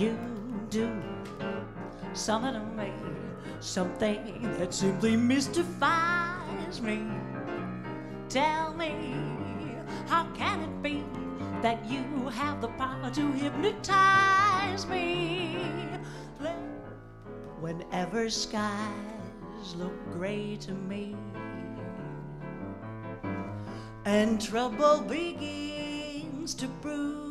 you do something to me, something that simply mystifies me. Tell me, how can it be that you have the power to hypnotize me? Whenever skies look gray to me and trouble begins to brew.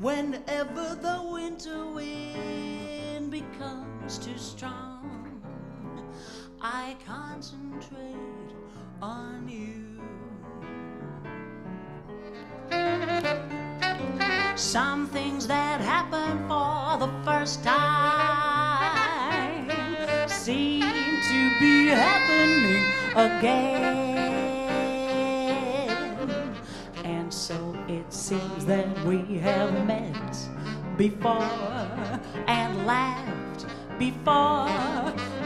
Whenever the winter wind becomes too strong, I concentrate on you. Some things that happen for the first time seem to be happening again. It seems that we have met before and laughed before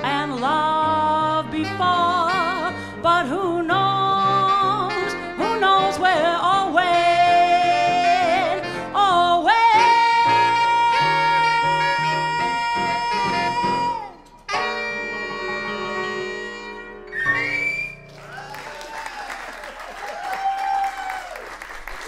and loved before. But who knows?